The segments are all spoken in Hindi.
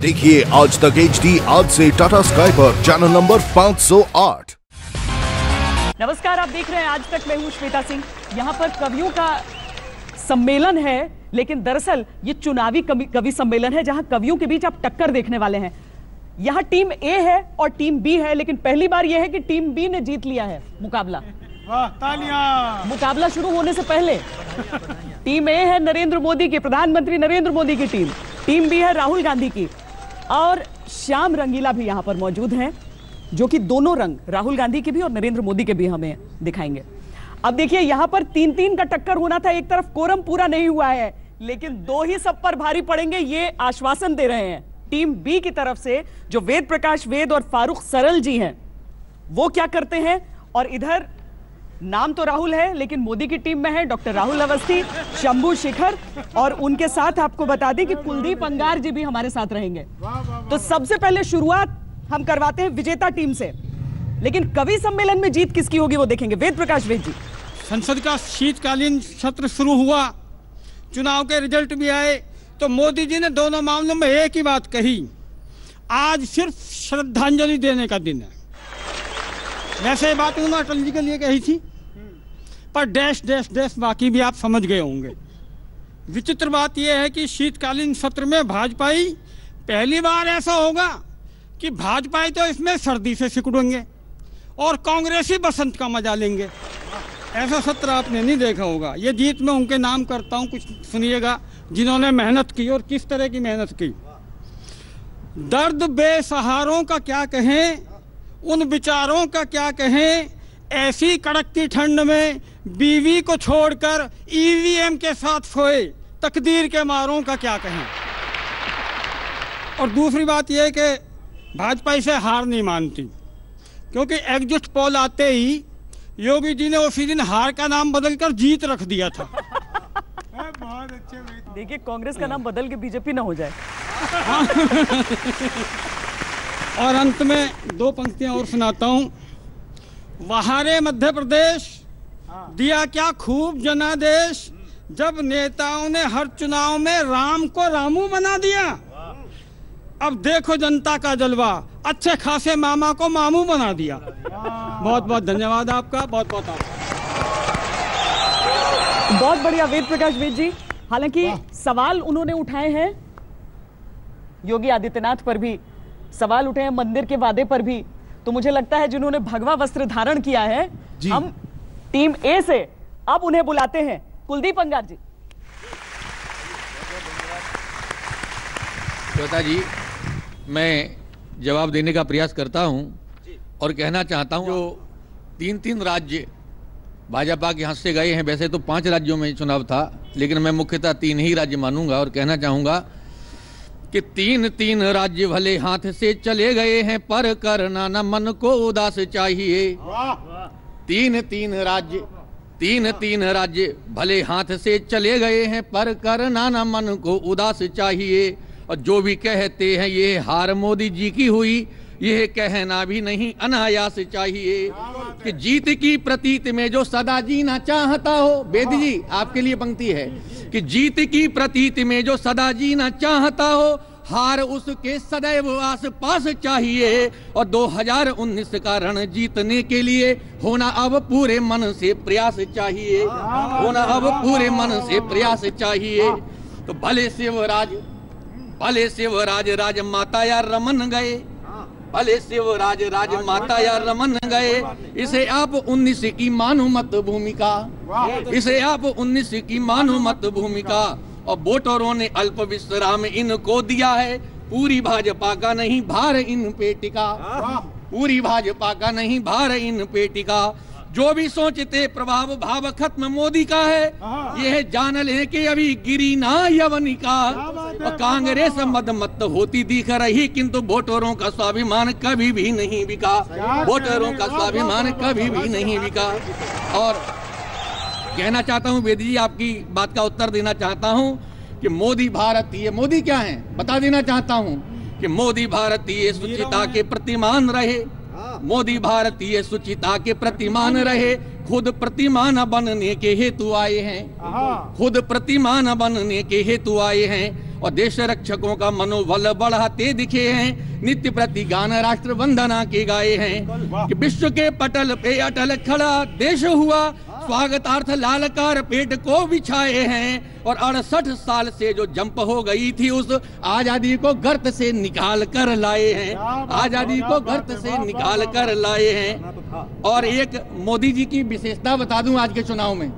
देखिए आज तक एच आज से टाटा स्काई पर चैनल नंबर 508 नमस्कार आप देख रहे हैं आज तक मैं हूँ श्वेता सिंह। यहाँ पर कवियों का सम्मेलन है लेकिन दरअसल ये चुनावी कवि सम्मेलन है जहाँ कवियों के बीच आप टक्कर देखने वाले हैं। यहाँ टीम ए है और टीम बी है लेकिन पहली बार यह है कि टीम बी ने जीत लिया है। मुकाबला। तालियाँ! मुकाबला शुरू होने से पहले टीम ए है नरेंद्र मोदी की प्रधानमंत्री नरेंद्र मोदी की टीम। टीम बी है राहुल गांधी की। और श्याम रंगीला भी यहाँ पर मौजूद हैं, जो कि दोनों रंग, राहुल गांधी के भी और नरेंद्र मोदी के भी हमें दिखाएँगे। अब देखिए, यहाँ पर तीन तीन का टक्कर होना था, एक तरफ़ कोरम पूरा नहीं हुआ है, लेकिन दो ही सब पर भारी पड़ेंगे, ये आश्वासन दे रहे हैं। टीम बी की तरफ़ से, जो वेद प्रकाश, वेद और फारूक सरल जी हैं, वो क्या करते हैं, और इधर नाम तो राहुल है, लेकिन मोदी की टीम में है डॉक्टर राहुल अवस्थी, शंभू शिखर, और उनके साथ आपको बता दें कि कुलदीप अंगार जी भी हमारे साथ रहेंगे। तो सबसे पहले शुरुआत हम करवाते हैं विजेता टीम से। लेकिन कवि सम्मेलन में जीत किसकी होगी वो देखेंगे। वेद प्रकाश वेद जी। संसद का शीतकालीन सत्र शुरू हुआ। चुनाव के रिज़ल्ट भी आए तो मोदी जी ने दोनों मामलों में एक ही बात कही। आज सिर्फ़ श्रद्धांजलि देने का दिन है। वैसे बात उन्होंने अटल जी के लिए कही थी। पर डैश डैश डैश बाकी भी आप समझ गए होंगे। विचित्र बात यह है कि शीतकालीन सत्र में भाजपाई पहली बार ऐसा होगा कि भाजपाई तो इसमें सर्दी से सिकुड़ेंगे और कांग्रेस ही बसंत का मज़ा लेंगे। ऐसा सत्र आपने नहीं देखा होगा। ये जीत में उनके नाम करता हूँ, कुछ सुनिएगा, जिन्होंने मेहनत की और किस तरह की मेहनत की। दर्द बेसहारों का क्या कहें, उन विचारों का क्या कहें ऐसी कड़कती ठंड में बीवी को छोड़कर ईवीएम के साथ सोए तकदीर के मारों का क्या कहें? और दूसरी बात यह कि भाजपा इसे हार नहीं मानती क्योंकि एग्जिट पोल आते ही योगी जी ने उसी दिन हार का नाम बदलकर जीत रख दिया था। बहुत अच्छे देखिए कांग्रेस का नाम बदल के बीजेपी ना हो जाए। और अंत में दो पंक्तियाँ और सुनाता हूँ। वहारे मध्य प्रदेश दिया क्या खूब जनादेश जब नेताओं ने हर चुनाव में राम को रामू बना दिया। अब देखो जनता का जलवा अच्छे खासे मामा को मामू बना दिया। बहुत बहुत धन्यवाद आपका बहुत बहुत आपका बहुत बढ़िया वेद प्रकाश वेद जी। हालाँकि सवाल उन्होंने उठाए हैं योगी आदित्यनाथ पर भी सवाल उठे हैं मंदिर के वादे पर भी। तो मुझे लगता है जिन्होंने भगवा वस्त्र धारण किया है हम टीम ए से अब उन्हें बुलाते हैं। कुलदीप अंगार जी। श्वेता जी मैं जवाब देने का प्रयास करता हूँ और कहना चाहता हूँ जो तीन तीन राज्य भाजपा के हाथ से गए हैं। वैसे तो पाँच राज्यों में चुनाव था लेकिन मैं मुख्यतः तीन ही राज्य मानूँगा और कहना चाहूँगा कि तीन तीन राज्य भले हाथ से चले गए हैं, पर करना न मन को उदास चाहिए। तीन तीन राज्य, तीन तीन राज्य भले हाथ से चले गए हैं, पर करना न मन को उदास चाहिए। और जो भी कहते हैं, ये हार मोदी जी की हुई यह कहना भी नहीं अनायास चाहिए। कि जीत की प्रतीत में जो सदा जीना चाहता हो। बेदी जी, आपके लिए पंक्ति है। कि जीत की प्रतीत में जो सदा जीना चाहता हो, हार उसके सदैव आस पास चाहिए। और 2019 का रण जीतने के लिए होना अब पूरे मन से प्रयास चाहिए। होना अब पूरे मन से प्रयास चाहिए। तो भले शिवराज भले शिवराज राज माता या रमन गए भले शिवराज राज माता या रमन गए। इसे आप उन्नीस की मानो मत भूमिका। इसे आप उन्नीस की मानो मत भूमिका। और वोटरों ने अल्प विश्राम इनको दिया है। पूरी भाजपा का नहीं भार इन पेटिका पूरी भाजपा का नहीं भार इन पेटिका जो भी सोचते प्रभाव भाव खत्म मोदी का है। यह जान ले कि अभी गिरी ना यवनिका और कांग्रेस मद मत होती दिख रही किंतु वोटरों का स्वाभिमान कभी भी नहीं बिका। वोटरों का स्वाभिमान कभी भी नहीं बिका। और कहना चाहता हूँ वेदी जी आपकी बात का उत्तर देना चाहता हूँ कि मोदी भारतीय मोदी क्या है? बता देना चाहता हूँ कि मोदी भारतीय सुचिता के प्रतिमान रहे। मोदी भारतीय सुचिता के प्रतिमान रहे। खुद प्रतिमान बनने के हेतु आए हैं। खुद प्रतिमान बनने के हेतु आए हैं और देश रक्षकों का मनोबल बढ़ाते दिखे हैं। नित्य प्रति गान राष्ट्र वंदना के गाए हैं। कि विश्व के पटल पे अटल खड़ा देश हुआ। स्वागतार्थ लाल कार पेट को बिछाए हैं और अड़सठ साल से जो जंप हो गई थी उस आज़ादी को गर्त से निकाल कर लाए हैं। आज़ादी को गर्त से निकाल कर लाए हैं। और एक मोदी जी की विशेषता बता दूँ आज के चुनाव में।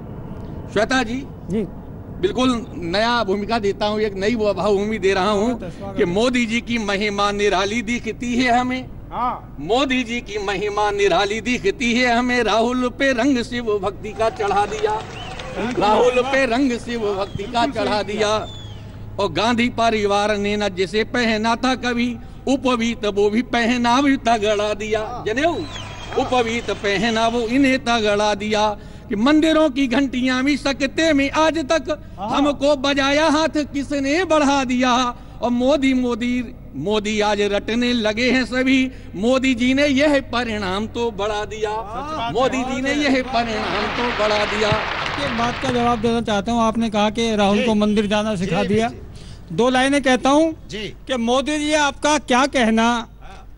श्वेता जी जी। बिल्कुल नया भूमिका देता हूँ एक नई भावभूमि दे रहा हूँ कि मोदी जी की महिमा निराली दिखती है हमें। मोदी जी की महिमा निराली दिखती है हमें। राहुल पे रंग शिव भक्ति का चढ़ा दिया। राहुल पे रंग शिव भक्ति का चढ़ा दिया। और गांधी परिवार ने न जिसे पहना था कभी उपवीत वो भी पहना भी तगड़ा दिया। जनेऊ उपवीत पहना वो इन्हें तगड़ा दिया कि मंदिरों की घंटियाँ भी सकते में आज तक हमको बजाया हाथ किसने बढ़ा दिया। और मोदी मोदी मोदी आज रटने लगे हैं सभी। मोदी जी ने यह परिणाम तो बढ़ा दिया। मोदी जी ने यह परिणाम तो बढ़ा दिया। एक बात का जवाब देना चाहता हूँ आपने कहा कि राहुल को मंदिर जाना सिखा दिया। दो लाइनें कहता हूँ कि मोदी जी आपका क्या कहना?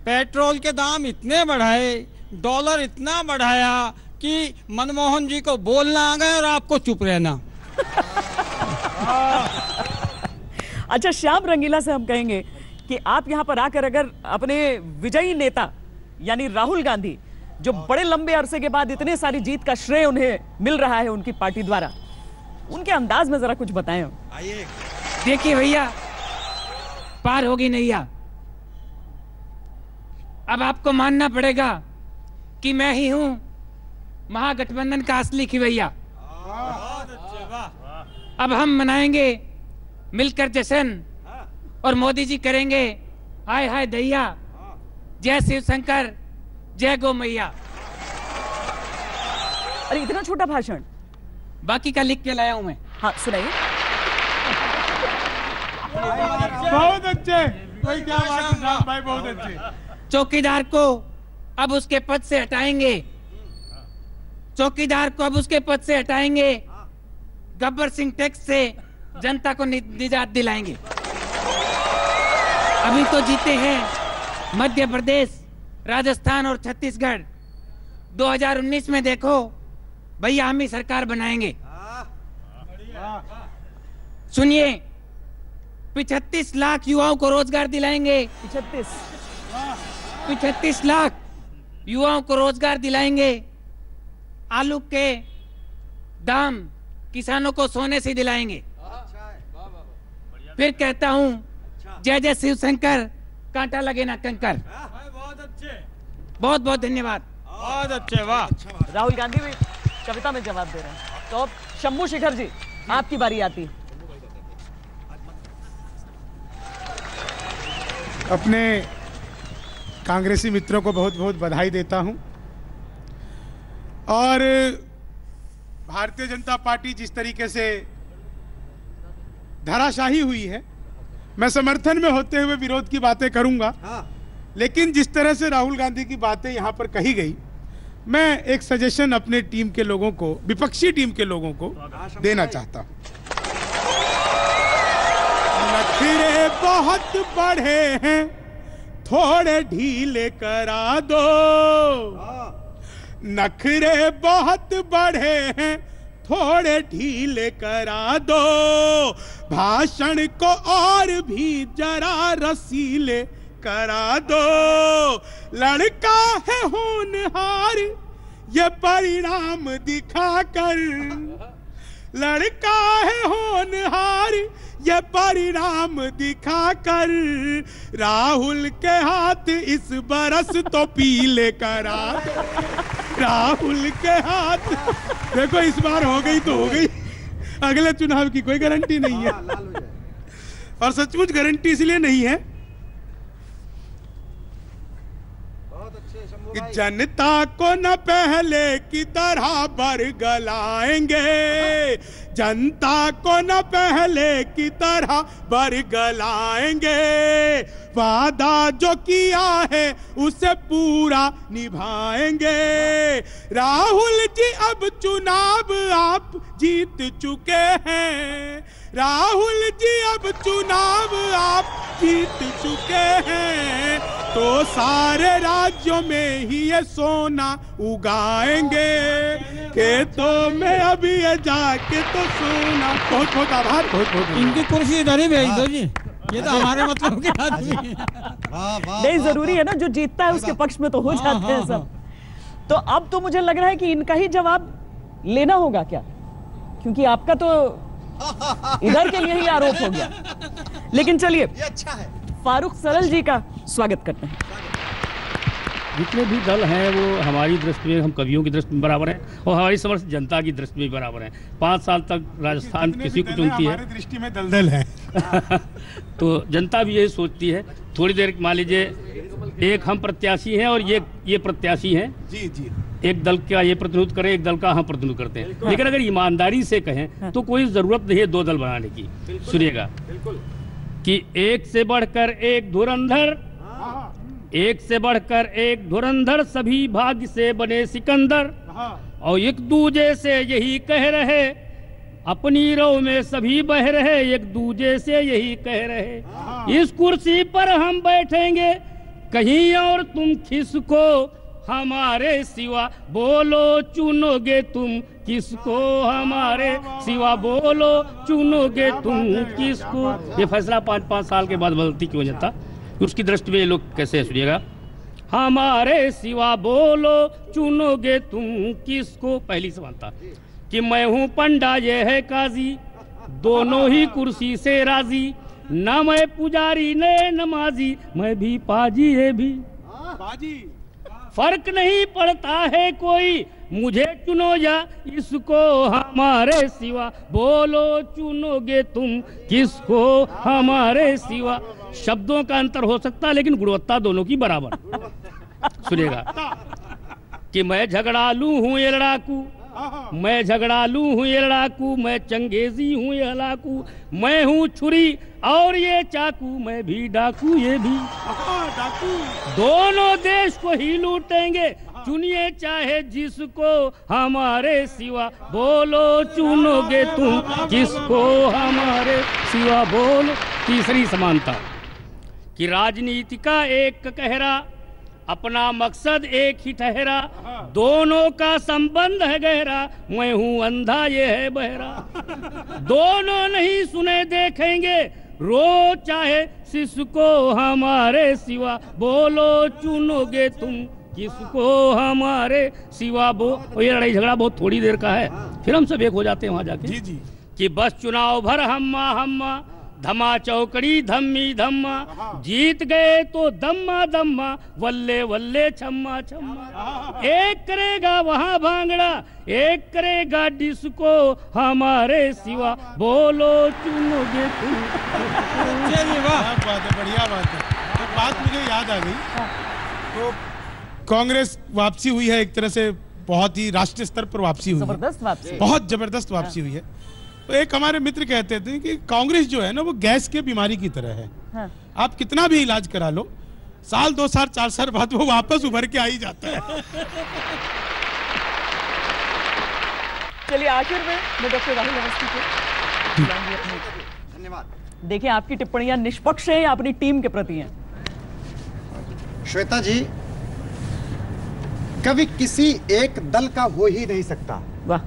पेट्रोल के दाम इतने बढ़ाए डॉलर इतना बढ़ाया कि मनमोहन जी को बोलना आ गए और आपको चुप रहना। अच्छा श्याम रंगीला से हम कहेंगे कि आप यहाँ पर आकर अगर अपने विजयी नेता यानी राहुल गांधी जो बड़े लंबे अरसे के बाद इतने सारी जीत का श्रेय उन्हें मिल रहा है उनकी पार्टी द्वारा उनके अंदाज में जरा कुछ बताएँ देखिए भैया पार होगी नैया अब आपको मानना पड़ेगा कि मैं ही हूँ महागठबंधन का असली खिवैया अब हम मनाएँगे मिलकर जश्न। और मोदी जी करेंगे। हाय हाय दैया जय शिव शंकर जय गो मैया। अरे इतना छोटा भाषण। बाकी का लिख के लाया हूँ मैं। हाँ सुनाइए। बहुत अच्छे। भाई क्या बात है साहब भाई बहुत अच्छे। चौकीदार को अब उसके पद से हटाएँगे। चौकीदार को अब उसके पद से हटाएँगे। गब्बर सिंह टैक्स से जनता को निजात दिलाएँगे। अभी तो जीते हैं मध्य प्रदेश राजस्थान और छत्तीसगढ़। 2019 में देखो भैया हम ही सरकार बनाएँगे। सुनिए पिछत्तीस लाख युवाओं को रोज़गार दिलाएँगे। छत्तीस पिछत्तीस लाख युवाओं को रोज़गार दिलाएँगे। आलू के दाम किसानों को सोने से दिलाएँगे। फिर कहता हूँ जय जय शिव शंकर। कांटा लगे ना कंकर। बहुत अच्छे बहुत बहुत धन्यवाद। बहुत अच्छे वाह। राहुल गांधी भी कविता में जवाब दे रहे हैं। तो अब शंभू शेखर जी आपकी बारी आती अपने कांग्रेसी मित्रों को बहुत बहुत बधाई देता हूँ। और भारतीय जनता पार्टी जिस तरीके से धराशाही हुई है मैं समर्थन में होते हुए विरोध की बातें करूँगा। लेकिन जिस तरह से राहुल गांधी की बातें यहाँ पर कही गई मैं एक सजेशन अपने टीम के लोगों को विपक्षी टीम के लोगों को देना चाहता हूँ। नखरे बहुत बढ़े हैं थोड़े ढीले करा दो। नखरे बहुत बढ़े हैं थोड़े ढीले करा दो। भाषण को और भी जरा रसीले करा दो। लड़का है होनहार, ये परिणाम दिखा कर लड़का है होनहार, ये परिणाम दिखा कर राहुल के हाथ इस बरस तो पीले करा। राहुल के हाथ, देखो इस बार हो गई तो हो गई। अगले चुनाव की कोई गारंटी नहीं है। और सचमुच गारंटी इसलिए नहीं है कि जनता को न पहले की तरह बरगलाएँगे जनता को न पहले की तरह बरगलाएँगे वादा जो किया है, उसे पूरा निभाएँगे। राहुल जी, अब चुनाव आप जीत चुके हैं। राहुल जी, अब चुनाव आप जीत चुके हैं। तो सारे राज्यों में ही ये सोना उगाएँगे। खेतों में अभी ये जाके तो सोना। बहुत बहुत आभार बहुत बहुत इनकी कुर्सी इधर ही भेज दो जी। ये तो हमारे मतलब के आदमी हैं। वाह वाह नहीं ज़रूरी है ना जो जीतता है उसके पक्ष में तो हो जाते हैं सब। तो अब तो मुझे लग रहा है कि इनका ही जवाब लेना होगा क्या? क्योंकि आपका तो इधर के लिए ही आरोप हो गया। लेकिन चलिए अच्छा है। फारूक सरल जी का स्वागत करते हैं। जितने भी दल हैं वो हमारी दृष्टि में हम कवियों की दृष्टि में बराबर हैं और हमारी समझ जनता की दृष्टि में भी बराबर हैं। पाँच साल तक राजस्थान किसी को चुनती है दृष्टि में दलदल है। तो जनता भी यही सोचती है। थोड़ी देर मान लीजिए एक हम प्रत्याशी हैं और ये ये प्रत्याशी हैं। जी जी। एक दल का ये प्रतिनिधित्व करें एक दल का हम प्रतिनिधित्व करते हैं। लेकिन अगर ईमानदारी से कहें तो कोई ज़रूरत नहीं है दो दल बनाने की। सुनिएगा कि एक से बढ़कर एक धुरंधर एक से बढ़कर एक धुरंधर सभी भाग्य से बने सिकंदर। और एक दूजे से यही कह रहे अपनी रो में सभी बह रहे एक दूजे से यही कह रहे। इस कुर्सी पर हम बैठेंगे कहीं और तुम खिसको हमारे सिवा बोलो चुनोगे तुम किसको हमारे सिवा बोलो चुनोगे तुम किसको। ये फैसला पाँच पाँच साल के बाद बदलती क्यों जाता उसकी दृष्टि में ये लोग कैसे है सुनिएगा। हमारे सिवा बोलो चुनोगे तुम किसको? पहली समानता कि मैं हूँ पंडा ये है काजी। दोनों ही कुर्सी से राज़ी। न मैं पुजारी न नमाजी मैं भी पाजी है भी। बाजी फ़र्क नहीं पड़ता है कोई मुझे चुनो या इसको। हमारे सिवा बोलो चुनोगे तुम किसको? हमारे सिवा शब्दों का अंतर हो सकता है लेकिन गुणवत्ता दोनों की बराबर। सुनिएगा। कि मैं झगड़ालू हूँ ये लड़ाकू, मैं झगड़ालू हूँ ये लड़ाकू, मैं चंगेजी हूँ ये हलाकू, मैं हूँ छुरी और ये चाकू, मैं भी डाकू, ये भी। डाकू दोनों देश को ही लूटेंगे, चुनिए चाहे जिसको हमारे सिवा, बोलो चुनोगे तुम किसको हमारे सिवा, बोलो। तीसरी समानता। कि राजनीति का एक कहरा अपना मकसद एक ही ठहरा। दोनों का संबंध है गहरा मैं हूँ अंधा ये है बहरा। दोनों नहीं सुने देखेंगे रो चाहे जिसको हमारे सिवा। बोलो चुनोगे तुम किसको हमारे सिवा? बो ये लड़ाई झगड़ा बहुत थोड़ी देर का है। फिर हम सब एक हो जाते हैं वहाँ जाके। जी जी। कि बस चुनाव भर हम्मा हम्मा धमा चौकड़ी धम्मी धम्मा। जीत गए तो दम्मा दम्मा वल्ले वल्ले छम्मा छम्मा। एक करेगा वहाँ भांगड़ा एक करेगा डिस्को हमारे सिवा। बोलो चुनोगे तुम बात है बढ़िया बात है। एक बात मुझे याद आ गई। तो कांग्रेस वापसी हुई है एक तरह से बहुत ही राष्ट्रीय स्तर पर वापसी हुई है। ज़बरदस्त वापसी। बहुत ज़बरदस्त वापसी हुई है। तो एक हमारे मित्र कहते थे कि कांग्रेस जो है ना वो गैस के बीमारी की तरह है। हाँ। आप कितना भी इलाज करा लो साल दो साल चार साल बाद वो वापस उभर के आ ही जाता है। चलिए आखिर में मैं डॉक्टर राहुल अवस्थी को धन्यवाद। देखिए आपकी टिप्पणियाँ निष्पक्ष हैं या अपनी टीम के प्रति हैं। श्वेता जी कभी किसी एक दल का हो ही नहीं सकता। वाह।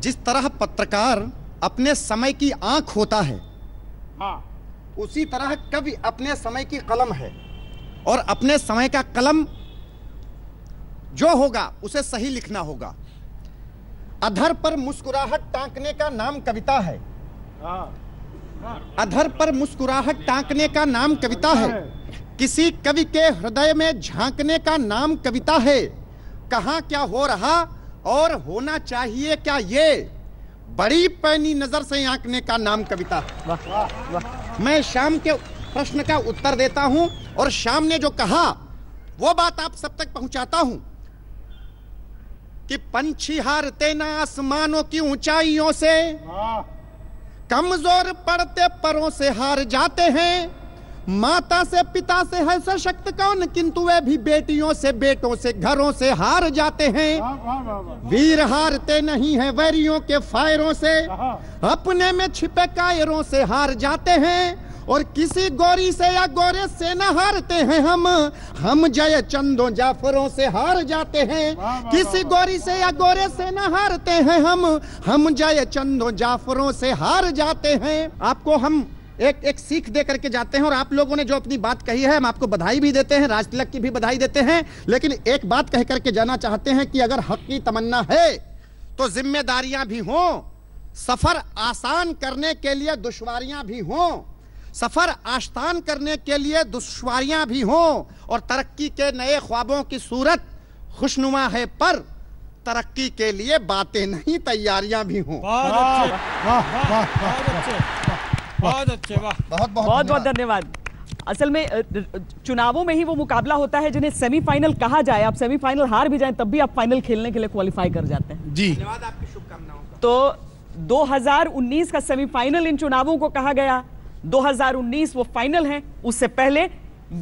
जिस तरह पत्रकार अपने समय की आँख होता है। हाँ। उसी तरह कवि अपने समय की कलम है और अपने समय का कलम जो होगा उसे सही लिखना होगा। अधर पर मुस्कुराहट टांकने का नाम कविता है। अधर पर मुस्कुराहट टांकने का नाम कविता है। किसी कवि के हृदय में झांकने का नाम कविता है। कहा क्या हो रहा और होना चाहिए क्या ये? बड़ी पैनी नज़र से आंकने का नाम कविता। वाह वाह मैं शाम के प्रश्न का उत्तर देता हूँ और शाम ने जो कहा वो बात आप सब तक पहुंचाता हूँ। कि पंछी हारते ना आसमानों की ऊंचाइयों से कमज़ोर पड़ते परों से हार जाते हैं। माता से पिता से है सशक्त कौन? किंतु वे भी बेटियों से बेटों से घरों से हार जाते हैं। वीर हारते नहीं है वैरियों के फायरों से। अपने में छिपे कायरों से हार जाते हैं और किसी गोरी से या गोरे से न हारते हैं हम। हम जय चंदो जाफरों से हार जाते हैं। किसी गोरी से या गोरे से न हारते हैं हम। हम जय चंदो जाफरों से हार जाते हैं। आपको हम एक एक सीख दे करके जाते हैं और आप लोगों ने जो अपनी बात कही है हम आपको बधाई भी देते हैं राज तिलक की भी बधाई देते हैं लेकिन एक बात कह करके जाना चाहते हैं कि अगर हक की तमन्ना है तो जिम्मेदारियाँ भी हों सफ़र आसान करने के लिए दुश्वारियाँ भी हों सफ़र आसान करने के लिए दुश्वारियाँ भी हों और तरक्की के नए ख्वाबों की सूरत खुशनुमा है पर तरक्की के लिए बातें नहीं तैयारियाँ भी हों। बहुत अच्छे बहुत बहुत वाह बहुत बहुत बहुत धन्यवाद। असल में चुनावों में ही वो मुकाबला होता है जिन्हें सेमीफाइनल कहा जाए। आप सेमीफाइनल हार भी जाए तब भी आप फाइनल खेलने के लिए क्वालिफाई कर जाते हैं। जी। धन्यवाद आपकी शुभकामनाओं तो 2019 का सेमीफाइनल इन चुनावों को कहा गया। 2019 वो फाइनल है। उससे पहले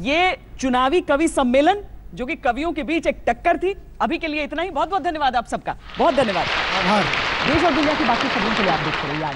ये चुनावी कवि सम्मेलन जो कि कवियों के बीच एक टक्कर थी अभी के लिए इतना ही। बहुत बहुत धन्यवाद आप सबका। बहुत धन्यवाद। देश और दुनिया की बाकी खबरों के लिए आप देखते रहिए आज।